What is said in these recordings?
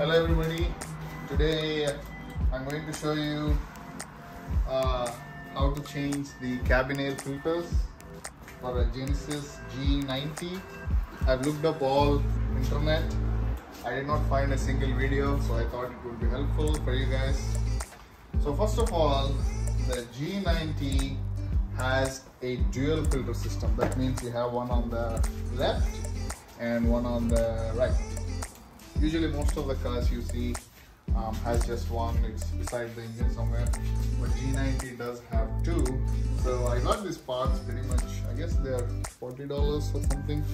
Hello everybody. Today I'm going to show you uh, how to change the cabin air filters for a Genesis G90. I've looked up all internet. I did not find a single video, so I thought it would be helpful for you guys. So first of all, the G90 has a dual filter system. That means you have one on the left and one on the right. Usually most of the cars you see um, has just one, it's beside the engine somewhere. But G90 does have two. So I got these parts pretty much, I guess they're $40 or something.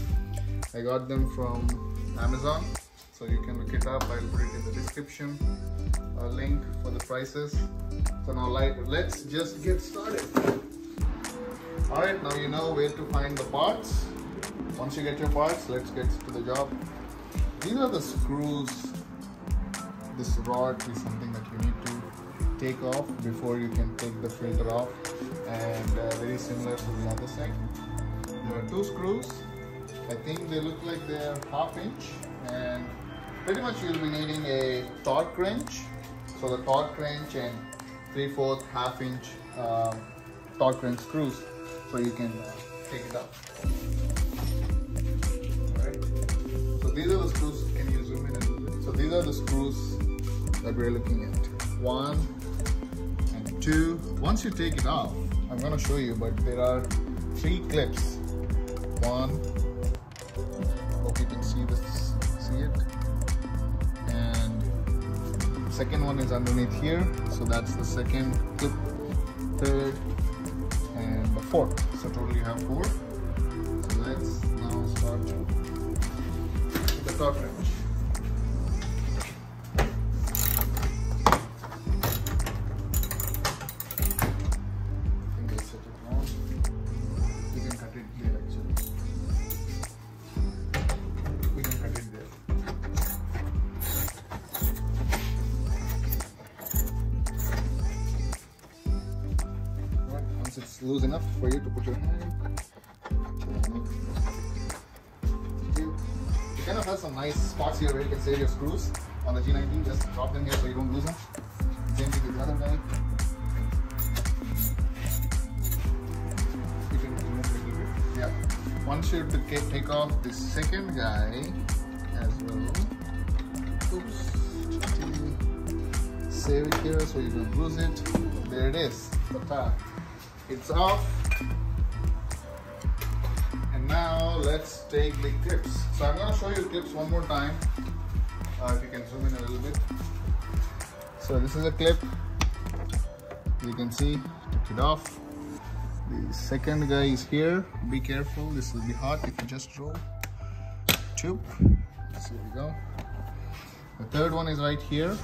I got them from Amazon. So you can look it up, I'll put it in the description, a link for the prices. So now like, let's just get started. Alright, now you know where to find the parts. Once you get your parts, let's get to the job. These are the screws. This rod is something that you need to take off before you can take the filter off and uh, very similar to the other side. There are two screws. I think they look like they're half inch and pretty much you'll be needing a torque wrench. So the torque wrench and 3 4 half inch um, torque wrench screws so you can uh, take it out. These are the screws that we're looking at. One and two. Once you take it off, I'm gonna show you, but there are three clips. One. Hope you can see this. See it. And second one is underneath here. So that's the second clip. Third and the fourth. So totally have four. So let's now start the torque wrench. Loose enough for you to put your hand. You kind of have some nice spots here where you can save your screws on the G90. Just drop them here so you don't lose them. Same thing with the other guy. Yeah. Once you take off the second guy as well. Oops. Save it here so you don't lose it. There it is. Top. It's off. And now let's take the clips. So I'm gonna show you clips one more time. Uh, if you can zoom in a little bit. So this is a clip. You can see, took it off. The second guy is here. Be careful, this will be hot if you just roll. Choop. So here we go. The third one is right here.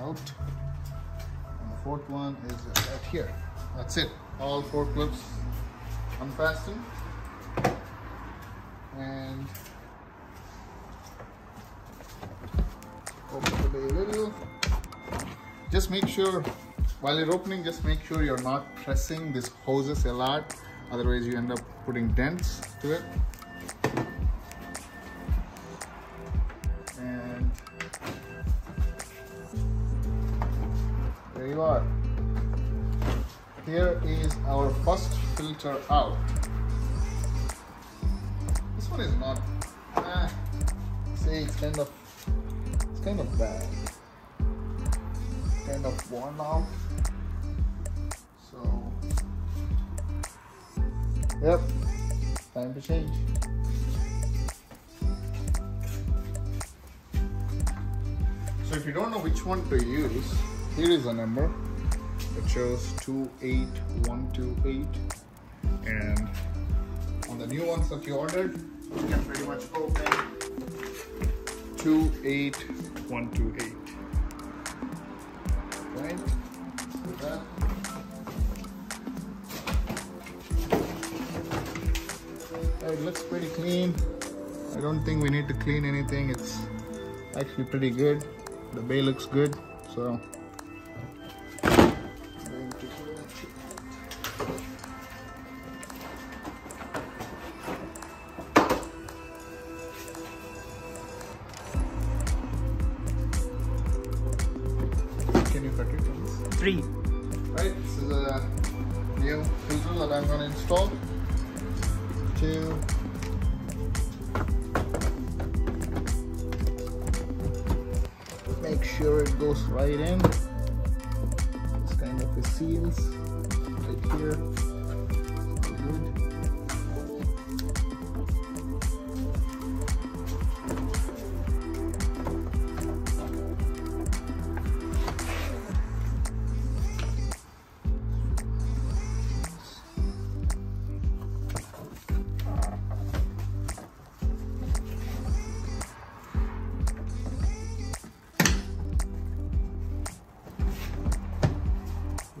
Out. Fourth one is right here. That's it. All four clips unfastened. And open the bay a little. Just make sure while you're opening, just make sure you're not pressing these hoses a lot. Otherwise, you end up putting dents to it. You are. Here is our first filter out. This one is not. Ah, see, it's kind of, it's kind of bad kind of worn out. So, yep, time to change. So if you don't know which one to use, here is a number that shows 28128 and on the new ones that you ordered, you can pretty much open 28128 right? That. It looks pretty clean. I don't think we need to clean anything. It's actually pretty good. The bay looks good, so. Three. Right, this is a new filter that I'm going to install. Two. Make sure it goes right in. It's kind of seals right here.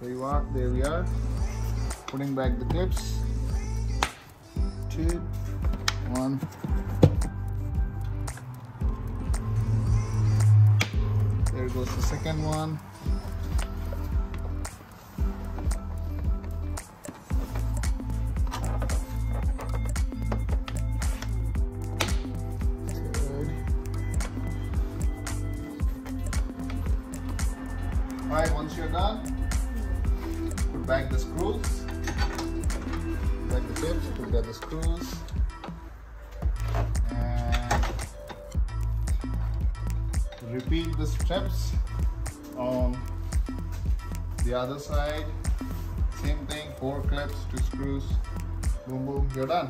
There you are. There we are. Putting back the clips. Two, one. There goes the second one. Alright, once you're done, put back the screws, back the tips, put back the screws, and repeat the steps on the other side. Same thing, four clips, two screws, boom boom, you're done.